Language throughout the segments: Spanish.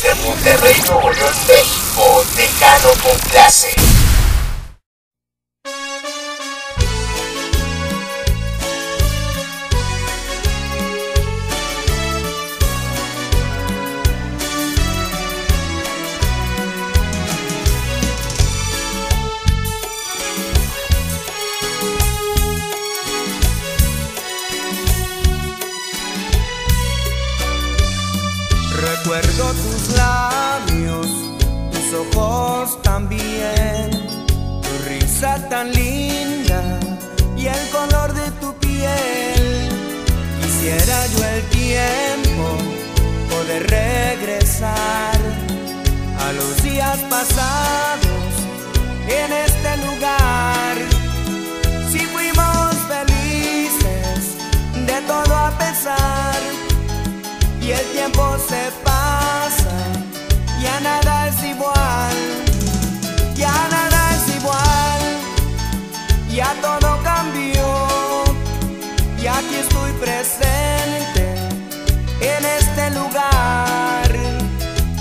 Desde Monterrey, Nuevo León, México, Tecano con clase. Recuerdo tus labios, tus ojos también, tu risa tan linda y el color de tu piel. Quisiera yo el tiempo poder regresar a los días pasados en este lugar. Si fuimos felices de todo a pesar y el tiempo se y aquí estoy presente en este lugar,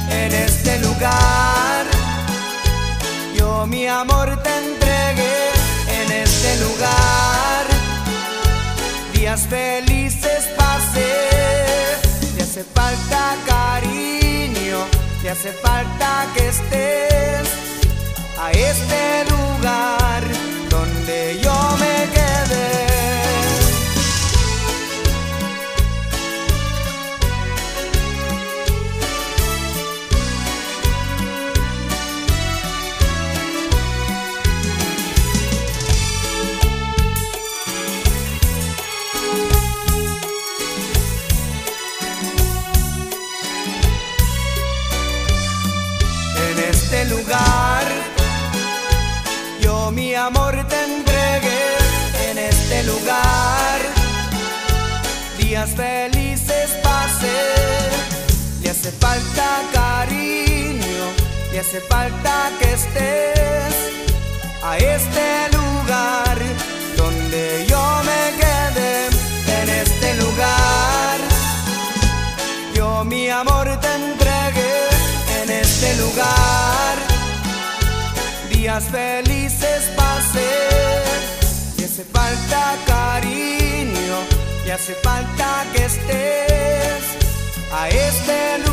en este lugar. Yo mi amor te entregué en este lugar, días felices pasé te hace falta cariño, te hace falta que estés a este lugar este lugar. Yo mi amor te entregué en este lugar. Días felices pasé, le hace falta cariño, le hace falta que estés a este lugar Días felices pasé, y hace falta cariño, y hace falta que estés a este lugar